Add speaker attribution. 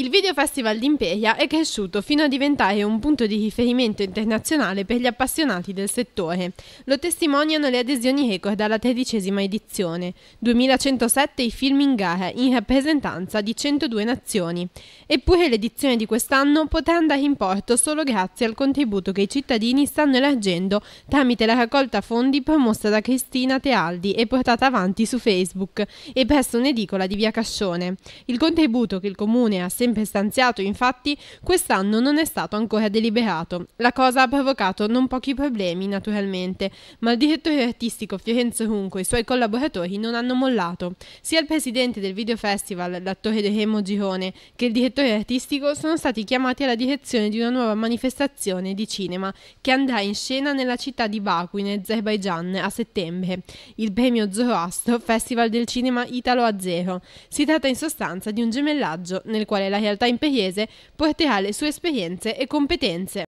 Speaker 1: Il Video Festival di Imperia è cresciuto fino a diventare un punto di riferimento internazionale per gli appassionati del settore. Lo testimoniano le adesioni record alla tredicesima edizione, 2107 i film in gara in rappresentanza di 102 nazioni. Eppure l'edizione di quest'anno potrà andare in porto solo grazie al contributo che i cittadini stanno elargendo tramite la raccolta fondi promossa da Cristina Tealdi e portata avanti su Facebook e presso un'edicola di Via Cascione. Il contributo che il comune ha sempre stanziato, infatti, quest'anno non è stato ancora deliberato. La cosa ha provocato non pochi problemi, naturalmente, ma il direttore artistico Fiorenzo Runco e i suoi collaboratori non hanno mollato. Sia il presidente del Video Festival, l'attore Remo Girone, che il direttore artistico sono stati chiamati alla direzione di una nuova manifestazione di cinema che andrà in scena nella città di Baku, in Azerbaijan, a settembre. Il premio Zoroastro, Festival del cinema Italo a Zero. Si tratta in sostanza di un gemellaggio nel quale la realtà imperiese porterà le sue esperienze e competenze.